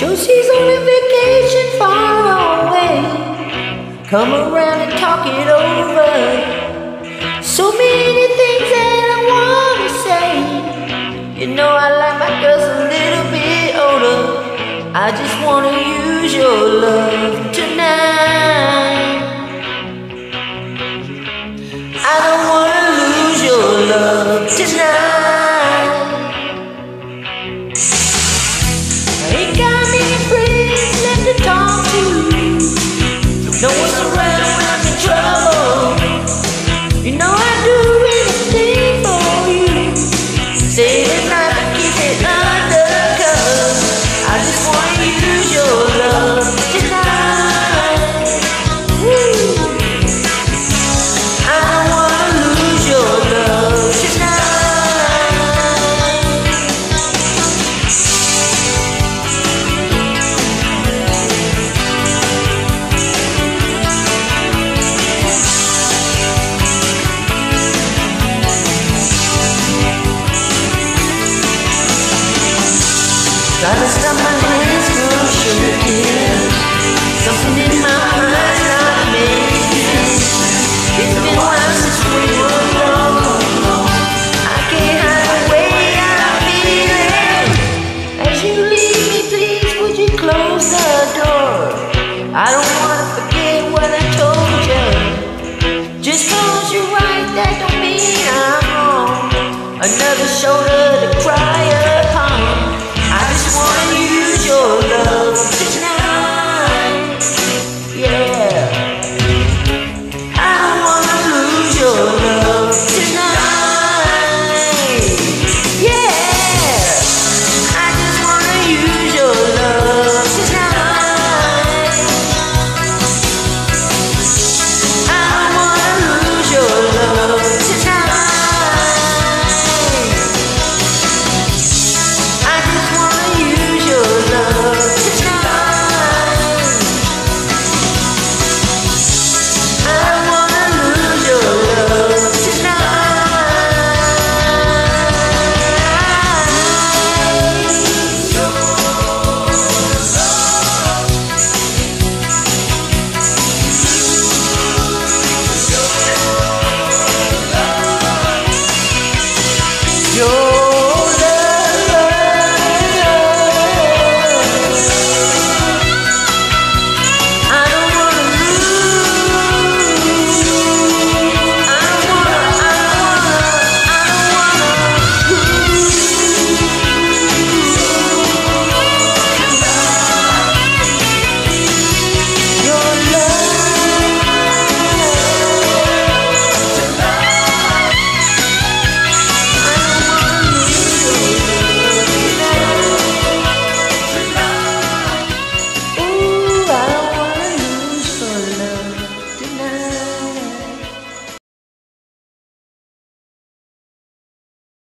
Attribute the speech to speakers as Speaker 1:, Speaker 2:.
Speaker 1: Josie's on a vacation far away. Come around and talk it over. So many things that I wanna say. You know I like my girls a little bit older. I just wanna use your love. close the door. I don't wanna forget. yo